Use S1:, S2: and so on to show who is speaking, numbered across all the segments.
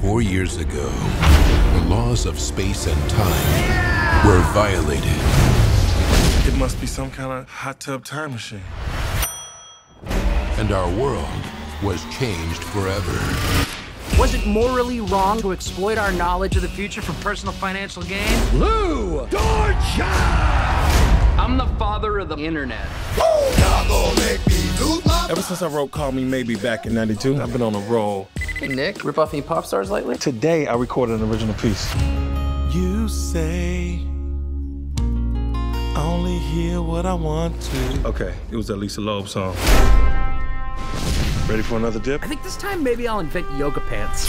S1: Four years ago, the laws of space and time were violated.
S2: It must be some kind of hot tub time machine.
S1: And our world was changed forever.
S3: Was it morally wrong to exploit our knowledge of the future for personal financial gain?
S4: Lou Georgia!
S3: I'm the father of the internet.
S2: Ever since I wrote Call Me Maybe back in 92, I've been on a roll.
S3: Hey, Nick, rip off any pop stars lately?
S2: Today, I recorded an original piece. You say, I only hear what I want to. Okay, it was that Lisa Loeb song. Ready for another dip?
S3: I think this time maybe I'll invent yoga pants.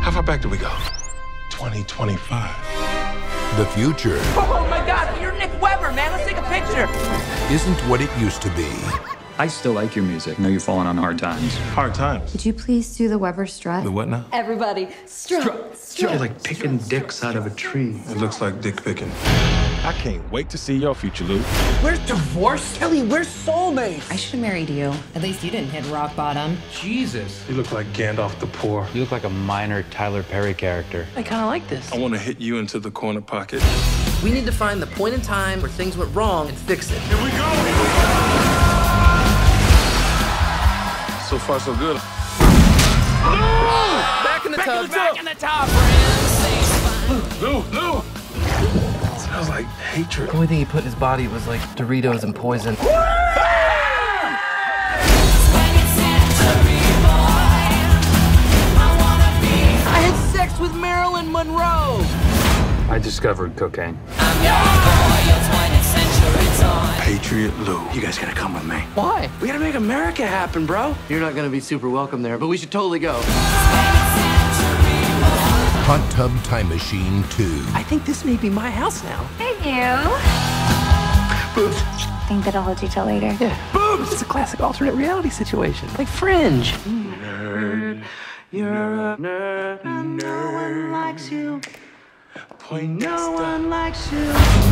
S2: How far back do we go? 2025.
S1: The future
S3: Oh my god, you're Nick Webber, man. Let's take a picture.
S1: isn't what it used to be.
S5: I still like your music. I know you're falling on hard times.
S2: Hard times.
S6: Could you please do the Webber strut?
S2: The what now?
S6: Everybody, strut, strut.
S5: You're like picking dicks out of a tree.
S2: It looks like dick picking. I can't wait to see your future, Lou.
S3: We're divorced? Kelly, we're soulmates.
S6: I should have married you. At least you didn't hit rock bottom.
S3: Jesus.
S2: You look like Gandalf the Poor.
S7: You look like a minor Tyler Perry character.
S3: I kind of like this.
S2: I want to hit you into the corner pocket.
S3: We need to find the point in time where things went wrong and fix it.
S2: Here we go! So far, so good.
S3: Back in the tub.
S2: Back
S3: in the tub.
S2: Lou, Lou! Smells like hatred.
S7: The only thing he put in his body was like Doritos and poison.
S3: I had sex with Marilyn Monroe.
S5: I discovered cocaine.
S3: Guys gotta come with me.
S7: Why?
S3: We gotta make America happen, bro. You're not gonna be super welcome there, but we should totally go.
S1: Hot Tub Time Machine 2.
S3: I think this may be my house now.
S6: Hey, you.
S3: Boobs.
S6: Think that I'll hold you till later.
S3: Yeah. Boobs. It's a classic alternate reality situation, like Fringe.
S2: Nerd.
S3: You're a nerd. No one likes you.
S2: Point
S3: No one likes you.